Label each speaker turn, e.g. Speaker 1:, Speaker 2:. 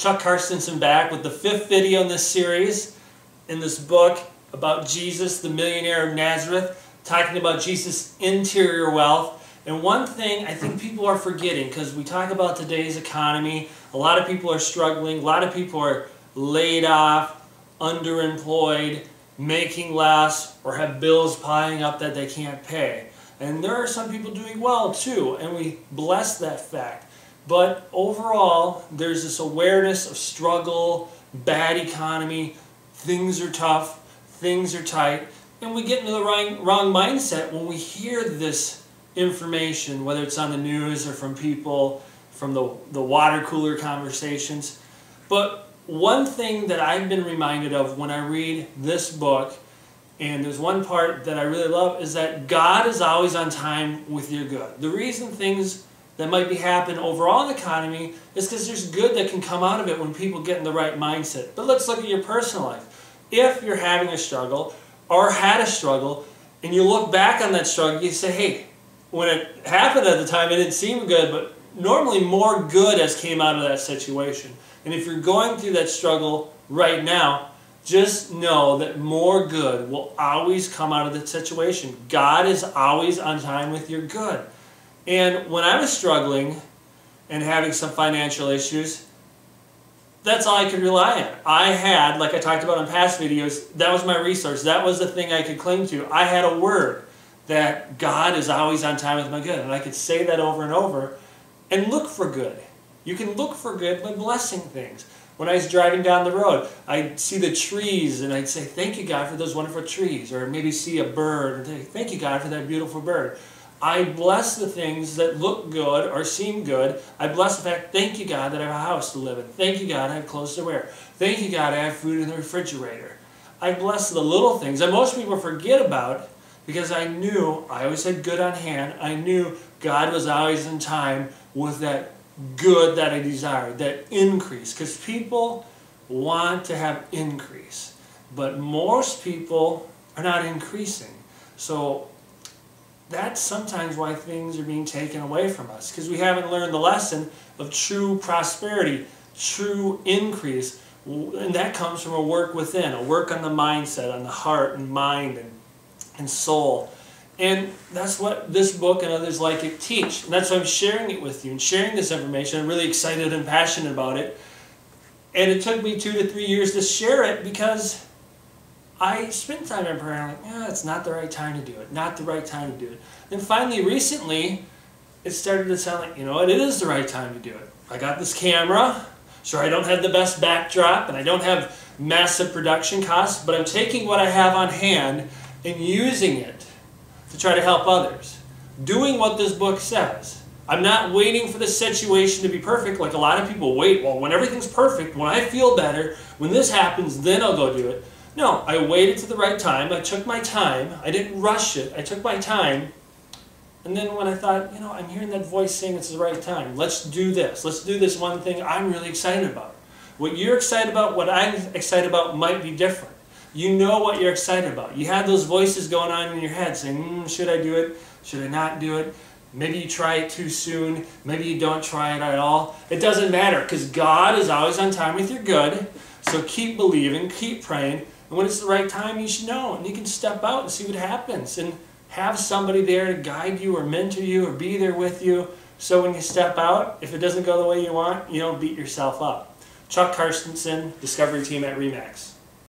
Speaker 1: Chuck Carstensen back with the fifth video in this series, in this book about Jesus, the millionaire of Nazareth, talking about Jesus' interior wealth. And one thing I think people are forgetting, because we talk about today's economy, a lot of people are struggling, a lot of people are laid off, underemployed, making less, or have bills piling up that they can't pay. And there are some people doing well too, and we bless that fact. But overall, there's this awareness of struggle, bad economy, things are tough, things are tight, and we get into the wrong, wrong mindset when we hear this information, whether it's on the news or from people, from the, the water cooler conversations. But one thing that I've been reminded of when I read this book, and there's one part that I really love, is that God is always on time with your good. The reason things that might be happening overall in the economy is because there's good that can come out of it when people get in the right mindset. But let's look at your personal life. If you're having a struggle or had a struggle and you look back on that struggle, you say, hey, when it happened at the time, it didn't seem good, but normally more good has came out of that situation. And if you're going through that struggle right now, just know that more good will always come out of that situation. God is always on time with your good. And when I was struggling and having some financial issues, that's all I could rely on. I had, like I talked about in past videos, that was my resource. That was the thing I could cling to. I had a word that God is always on time with my good. And I could say that over and over and look for good. You can look for good by blessing things. When I was driving down the road, I'd see the trees and I'd say, Thank you, God, for those wonderful trees. Or maybe see a bird and say, Thank you, God, for that beautiful bird. I bless the things that look good or seem good. I bless the fact, thank you, God, that I have a house to live in. Thank you, God, I have clothes to wear. Thank you, God, I have food in the refrigerator. I bless the little things that most people forget about because I knew I always had good on hand. I knew God was always in time with that good that I desired, that increase. Because people want to have increase, but most people are not increasing. So that's sometimes why things are being taken away from us because we haven't learned the lesson of true prosperity, true increase. And that comes from a work within, a work on the mindset, on the heart and mind and, and soul. And that's what this book and others like it teach. And that's why I'm sharing it with you and sharing this information. I'm really excited and passionate about it. And it took me two to three years to share it because I spent time in prayer I'm like, yeah, it's not the right time to do it, not the right time to do it. Then finally, recently, it started to sound like, you know what, it is the right time to do it. I got this camera. Sure, I don't have the best backdrop and I don't have massive production costs, but I'm taking what I have on hand and using it to try to help others. Doing what this book says. I'm not waiting for the situation to be perfect like a lot of people wait. Well, when everything's perfect, when I feel better, when this happens, then I'll go do it. No, I waited to the right time. I took my time. I didn't rush it. I took my time. And then when I thought, you know, I'm hearing that voice saying it's the right time. Let's do this. Let's do this one thing I'm really excited about. What you're excited about, what I'm excited about might be different. You know what you're excited about. You have those voices going on in your head saying, mm, should I do it? Should I not do it? Maybe you try it too soon. Maybe you don't try it at all. It doesn't matter because God is always on time with your good. So keep believing, keep praying, and when it's the right time, you should know. And you can step out and see what happens. And have somebody there to guide you or mentor you or be there with you. So when you step out, if it doesn't go the way you want, you don't beat yourself up. Chuck Carstensen, Discovery Team at REMAX.